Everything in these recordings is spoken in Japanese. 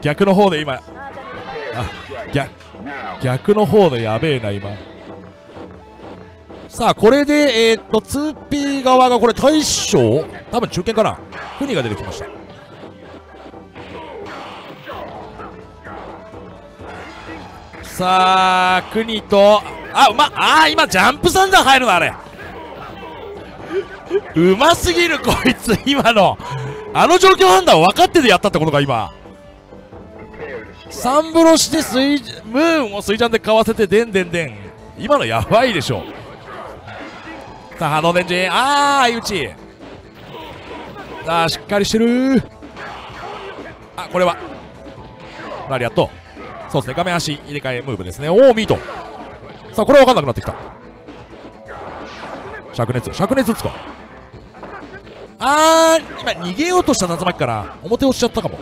逆の方で今。あ逆逆の方でやべえな今。さあこれでえー、っと 2P 側がこれ大将？多分中堅かな。フニが出てきました。さあ国とあうまあ今ジャンプサンダー入るのあれ。うますぎるこいつ今の。あの状況判断分かっててやったってことか今。サンブロして水ムーンを水ジャンでかわせてでんでんでん。今のやばいでしょ。さあ波動電池。ああ相打ちさあしっかりしてる。あこれは。ラリアット。そうですね画面足入れ替えムーブですね。おおミート。さあこれは分かんなくなってきた。灼熱。灼熱打つか。あー今逃げようとした夏巻から表落ちちゃったかも。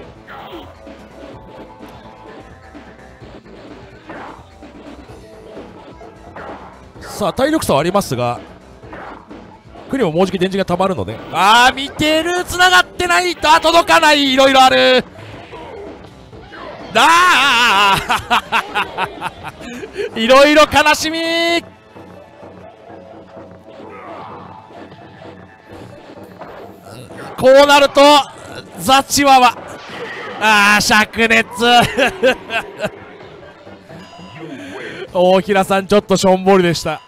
さあ体力差はありますがクリももうじき電池が溜まるので。あー見てる繋がってない。あ届かない。いろいろある。あ。ー いろいろ悲しみ。こうなるとザ・チワワ。あー灼熱。大平さんちょっとしょんぼりでした。